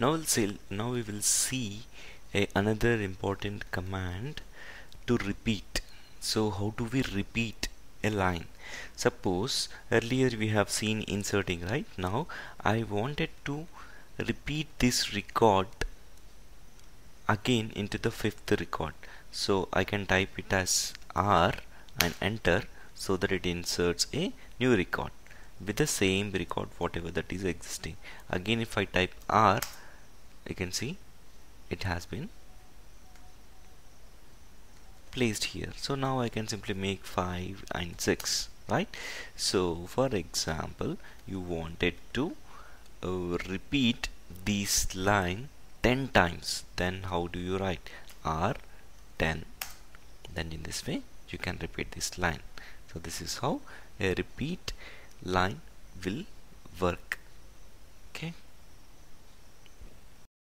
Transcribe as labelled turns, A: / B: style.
A: now we'll see now we will see a, another important command to repeat. So how do we repeat a line? Suppose earlier we have seen inserting right? Now I wanted to repeat this record again into the fifth record. So I can type it as R and enter so that it inserts a new record with the same record whatever that is existing. Again if I type R you can see it has been placed here. So now I can simply make 5 and 6 right? So for example you wanted to uh, repeat this line 10 times. Then how do you write? R 10 then in this way you can repeat this line. So this is how a repeat line will work